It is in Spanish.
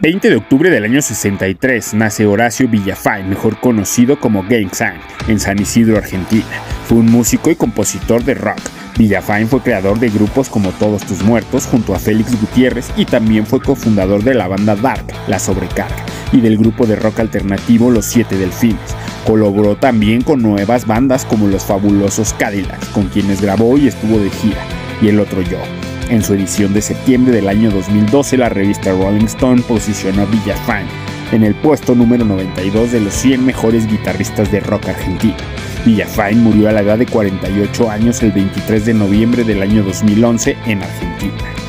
20 de octubre del año 63 nace Horacio Villafain, mejor conocido como Gang Sang, en San Isidro, Argentina. Fue un músico y compositor de rock. Villafain fue creador de grupos como Todos tus muertos junto a Félix Gutiérrez y también fue cofundador de la banda Dark, La Sobrecarga, y del grupo de rock alternativo Los Siete Delfines. Colaboró también con nuevas bandas como Los Fabulosos Cadillacs, con quienes grabó y estuvo de gira, y El Otro Yo. En su edición de septiembre del año 2012, la revista Rolling Stone posicionó a Villafain en el puesto número 92 de los 100 mejores guitarristas de rock argentino. Villafain murió a la edad de 48 años el 23 de noviembre del año 2011 en Argentina.